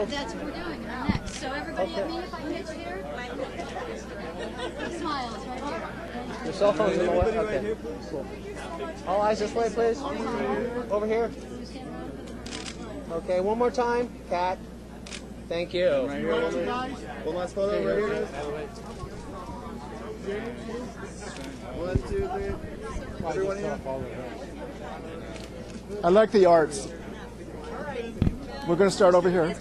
right. That's what we're doing. We're next. So everybody Okay. at me, if I pitch get you here. Smiles right here. your cell phone's in the way. Okay. Right Cool. All eyes this way, please. Over here. Okay, one more time. Kat. Thank you. One last photo right here. One, two, three. Everyone here. I like the arts. We're going to start over here.